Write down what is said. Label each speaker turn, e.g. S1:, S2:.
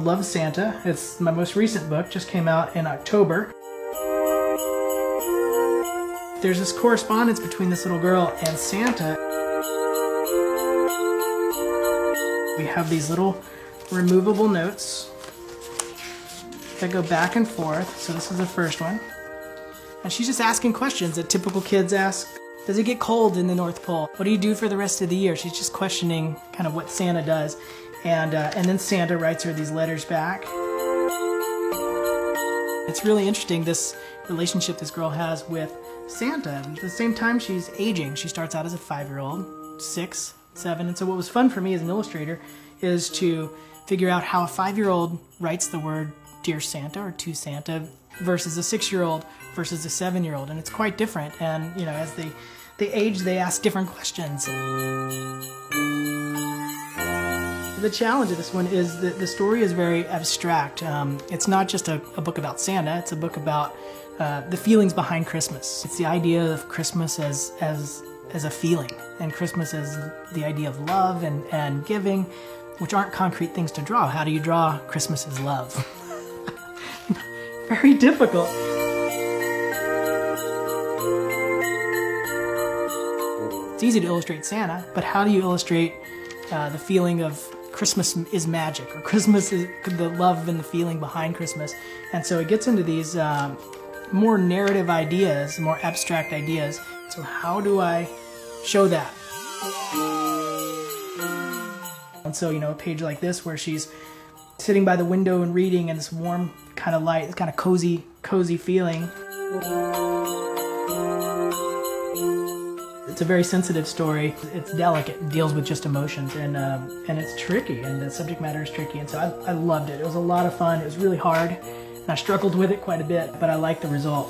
S1: Love Santa. It's my most recent book, just came out in October. There's this correspondence between this little girl and Santa. We have these little removable notes that go back and forth. So this is the first one. And she's just asking questions that typical kids ask. Does it get cold in the North Pole? What do you do for the rest of the year? She's just questioning kind of what Santa does. And, uh, and then Santa writes her these letters back. It's really interesting, this relationship this girl has with Santa. At the same time she's aging. She starts out as a five-year-old, six, seven. And so what was fun for me as an illustrator is to figure out how a five-year-old writes the word Dear Santa or To Santa versus a six-year-old versus a seven-year-old. And it's quite different. And, you know, as they, they age, they ask different questions. The challenge of this one is that the story is very abstract. Um, it's not just a, a, book about Santa, it's a book about uh, the feelings behind Christmas. It's the idea of Christmas as, as, as a feeling, and Christmas as the idea of love and, and giving, which aren't concrete things to draw. How do you draw Christmas as love? very difficult. It's easy to illustrate Santa, but how do you illustrate uh, the feeling of Christmas is magic, or Christmas is the love and the feeling behind Christmas? And so it gets into these um, more narrative ideas, more abstract ideas. So how do I show that? And so, you know, a page like this where she's sitting by the window and reading and this warm kind of light, this kind of cozy, cozy feeling. It's a very sensitive story. It's delicate, it deals with just emotions, and um, and it's tricky, and the subject matter is tricky, and so I, I loved it. It was a lot of fun. It was really hard, and I struggled with it quite a bit, but I liked the result.